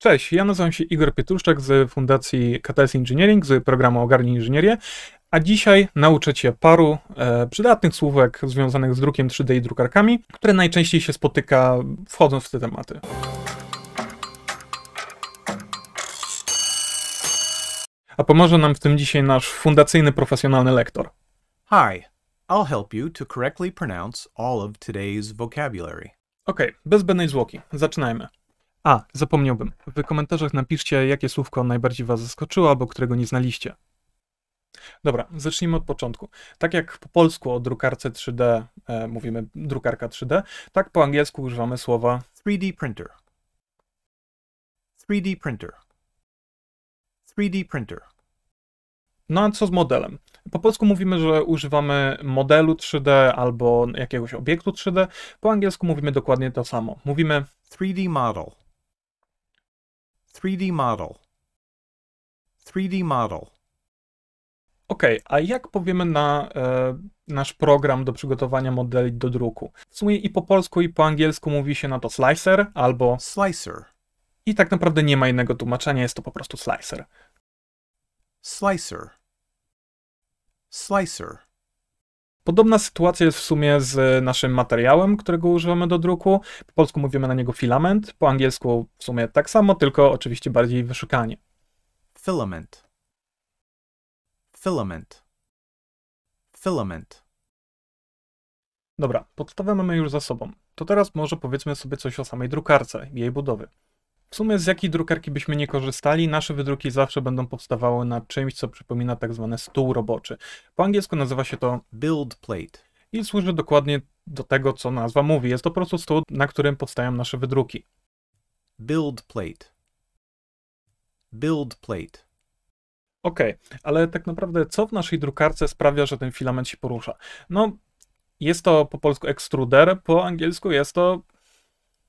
Cześć, ja nazywam się Igor Pietruszczak z Fundacji KTS Engineering, z programu Ogarnij Inżynierię, a dzisiaj nauczę Cię paru e, przydatnych słówek związanych z drukiem 3D i drukarkami, które najczęściej się spotyka wchodząc w te tematy. A pomoże nam w tym dzisiaj nasz fundacyjny profesjonalny lektor. Hi, I'll help you to correctly pronounce all of today's vocabulary. Okej, bez zbędnej zwłoki, zaczynajmy. A, zapomniałbym. W komentarzach napiszcie, jakie słówko najbardziej Was zaskoczyło albo którego nie znaliście. Dobra, zacznijmy od początku. Tak jak po polsku o drukarce 3D e, mówimy drukarka 3D, tak po angielsku używamy słowa 3D printer. 3D printer. 3D printer. No a co z modelem? Po polsku mówimy, że używamy modelu 3D albo jakiegoś obiektu 3D. Po angielsku mówimy dokładnie to samo. Mówimy 3D model. 3D model. 3D model. OK, a jak powiemy na e, nasz program do przygotowania modeli do druku? W sumie i po polsku, i po angielsku mówi się na to slicer albo Slicer. i tak naprawdę nie ma innego tłumaczenia, jest to po prostu slicer. Slicer. Slicer. Podobna sytuacja jest w sumie z naszym materiałem, którego używamy do druku. Po polsku mówimy na niego filament, po angielsku w sumie tak samo, tylko oczywiście bardziej wyszukanie. Filament. Filament. Filament. Dobra, podstawę mamy już za sobą. To teraz może powiedzmy sobie coś o samej drukarce i jej budowie. W sumie z jakiej drukarki byśmy nie korzystali, nasze wydruki zawsze będą powstawały na czymś, co przypomina tak zwany stół roboczy. Po angielsku nazywa się to Build plate. i służy dokładnie do tego, co nazwa mówi. Jest to po prostu stół, na którym powstają nasze wydruki. Build plate. Build plate. Okej, ale tak naprawdę co w naszej drukarce sprawia, że ten filament się porusza? No, jest to po polsku extruder, po angielsku jest to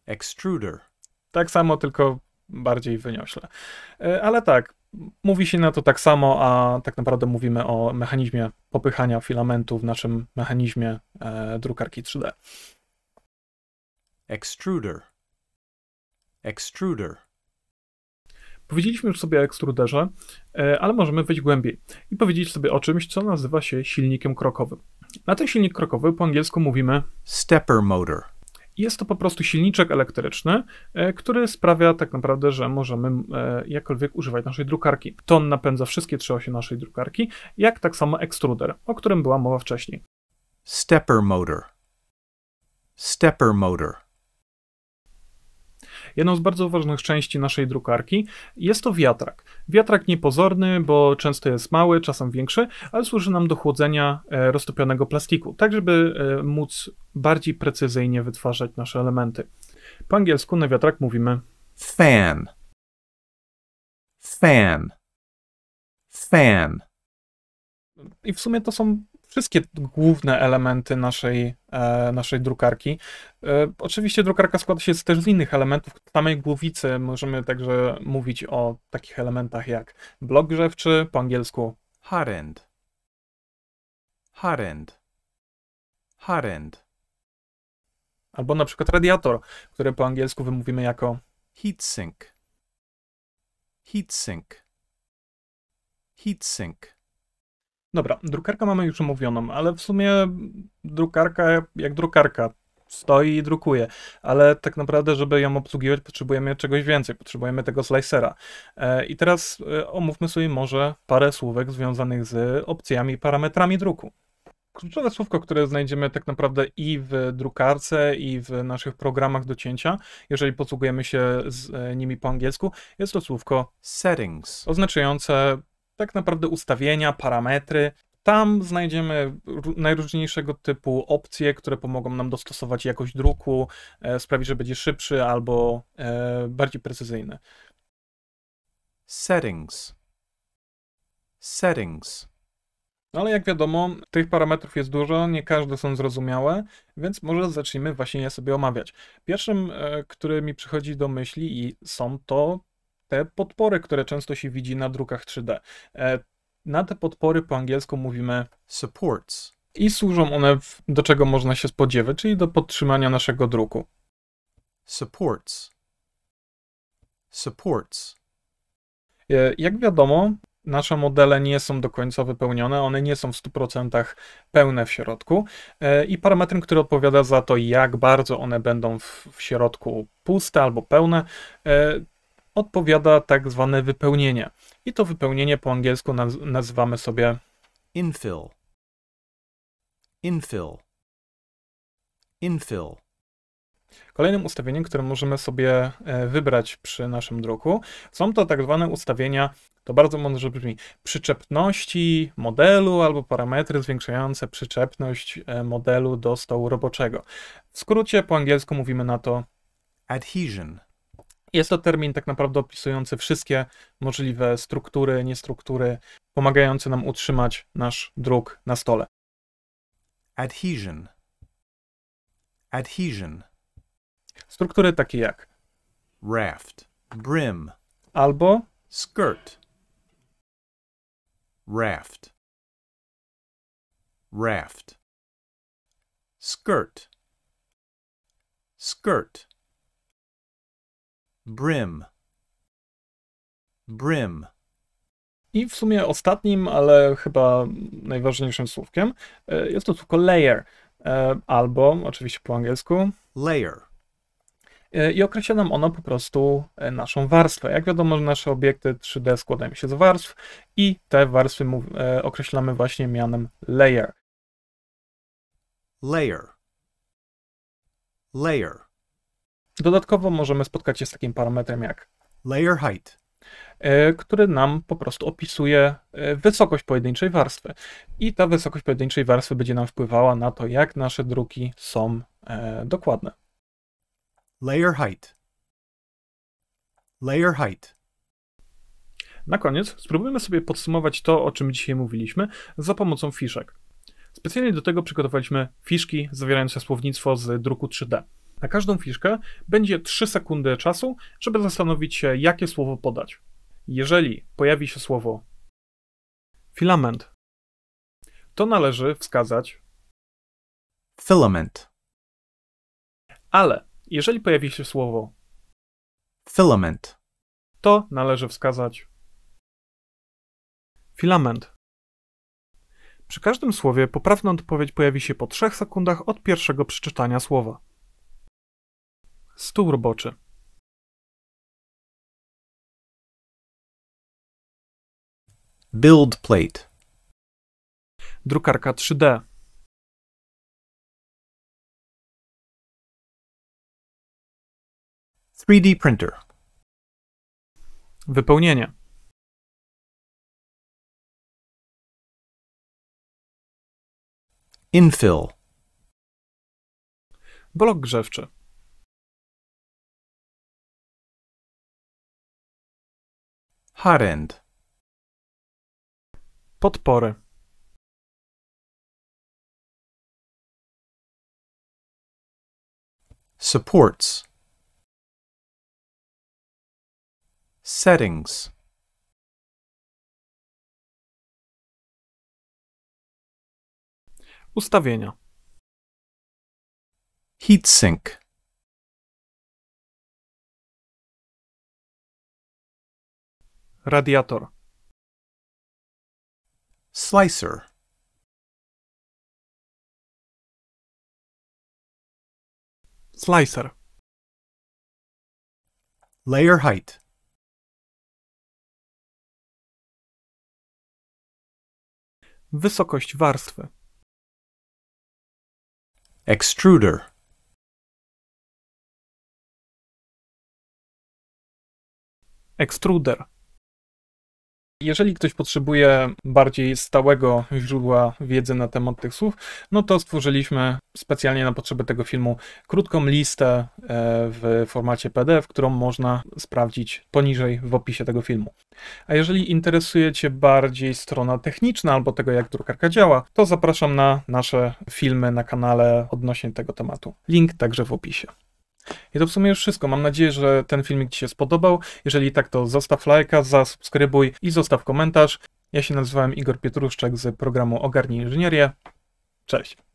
Extruder. Tak samo, tylko bardziej wyniośle. E, Ale tak, mówi się na to tak samo, a tak naprawdę mówimy o mechanizmie popychania filamentu w naszym mechanizmie e, drukarki 3D. Extruder. Extruder. Powiedzieliśmy już sobie o ekstruderze, e, ale możemy wejść głębiej i powiedzieć sobie o czymś, co nazywa się silnikiem krokowym. Na ten silnik krokowy po angielsku mówimy Stepper motor. Jest to po prostu silniczek elektryczny, e, który sprawia tak naprawdę, że możemy e, jakkolwiek używać naszej drukarki. To on napędza wszystkie trzy osie naszej drukarki, jak tak samo ekstruder, o którym była mowa wcześniej. Stepper motor. Stepper motor. Jedną z bardzo ważnych części naszej drukarki jest to wiatrak. Wiatrak niepozorny, bo często jest mały, czasem większy, ale służy nam do chłodzenia e, roztopionego plastiku, tak żeby e, móc bardziej precyzyjnie wytwarzać nasze elementy. Po angielsku na wiatrak mówimy Fan. Fan. Fan. I w sumie to są wszystkie główne elementy naszej, e, naszej drukarki. E, oczywiście drukarka składa się też z innych elementów. W samej głowicy możemy także mówić o takich elementach jak blok grzewczy, po angielsku Hot end. Hot end. Hot end. albo na przykład radiator, który po angielsku wymówimy jako Heat sink. Heat sink. Heat sink. Dobra, drukarkę mamy już omówioną, ale w sumie drukarka jak drukarka stoi i drukuje, ale tak naprawdę, żeby ją obsługiwać, potrzebujemy czegoś więcej, potrzebujemy tego slicera. E, I teraz e, omówmy sobie może parę słówek związanych z opcjami i parametrami druku. Kluczowe słówko, które znajdziemy tak naprawdę i w drukarce, i w naszych programach do cięcia, jeżeli posługujemy się z e, nimi po angielsku, jest to słówko Settings. oznaczające tak naprawdę ustawienia, parametry. Tam znajdziemy ró- najróżniejszego typu opcje, które pomogą nam dostosować jakość druku, e, sprawić, że będzie szybszy albo e, bardziej precyzyjny. Settings. Settings. No Ale jak wiadomo, tych parametrów jest dużo, nie każde są zrozumiałe, więc może zacznijmy właśnie je sobie omawiać. Pierwszym, e, który mi przychodzi do myśli i są to te podpory, które często się widzi na drukach 3D. E, Na te podpory po angielsku mówimy Supports. i służą one w, do czego można się spodziewać, czyli do podtrzymania naszego druku. Supports. supports, E, Jak wiadomo, nasze modele nie są do końca wypełnione, one nie są w 100% pełne w środku E, i parametrem, który odpowiada za to, jak bardzo one będą w, środku puste albo pełne, odpowiada tak zwane wypełnienie. I to wypełnienie po angielsku naz- nazywamy sobie infill, infill, infill, Kolejnym ustawieniem, które możemy sobie e, wybrać przy naszym druku, są to tak zwane ustawienia, to bardzo mądrze brzmi, przyczepności modelu albo parametry zwiększające przyczepność e, modelu do stołu roboczego. W skrócie po angielsku mówimy na to, adhesion, jest to termin tak naprawdę opisujący wszystkie możliwe struktury, niestruktury, pomagające nam utrzymać nasz druk na stole. adhesion, adhesion, Struktury takie jak raft, brim, albo skirt, raft, raft, skirt, skirt, brim, brim, I w sumie ostatnim, ale chyba najważniejszym słówkiem e, jest to słówko layer, e, albo oczywiście po angielsku. layer, e, I określa nam ono po prostu naszą warstwę. Jak wiadomo, nasze obiekty 3D składają się z warstw i te warstwy określamy właśnie mianem layer. layer, layer, Dodatkowo możemy spotkać się z takim parametrem jak layer height, e, który nam po prostu opisuje e, wysokość pojedynczej warstwy. I ta wysokość pojedynczej warstwy będzie nam wpływała na to, jak nasze druki są e, dokładne. layer height, layer height, Na koniec spróbujmy sobie podsumować to, o czym dzisiaj mówiliśmy, za pomocą fiszek. Specjalnie do tego przygotowaliśmy fiszki zawierające słownictwo z druku 3D. Na każdą fiszkę będzie 3 sekundy czasu, żeby zastanowić się, jakie słowo podać. Jeżeli pojawi się słowo filament, to należy wskazać, filament, ale jeżeli pojawi się słowo, filament, to należy wskazać filament. Przy każdym słowie poprawna odpowiedź pojawi się po 3 sekundach od pierwszego przeczytania słowa. Stół roboczy. build plate, Drukarka 3D. three D printer, Wypełnienie. infill, Blok grzewczy. Hot end, Podpory. supports, settings, Ustawienia. heatsink, Radiator. slicer, Slicer. layer height, Wysokość warstwy. extruder, Ekstruder. Jeżeli ktoś potrzebuje bardziej stałego źródła wiedzy na temat tych słów, no to stworzyliśmy specjalnie na potrzeby tego filmu krótką listę e, w formacie PDF, którą można sprawdzić poniżej w opisie tego filmu. A jeżeli interesuje Cię bardziej strona techniczna albo tego, jak drukarka działa, to zapraszam na nasze filmy na kanale odnośnie tego tematu. Link także w opisie. I to w sumie już wszystko. Mam nadzieję, że ten filmik Ci się spodobał. Jeżeli tak, to zostaw lajka, zasubskrybuj i zostaw komentarz. Ja się nazywałem Igor Pietruszczak z programu Ogarnij Inżynierię. Cześć.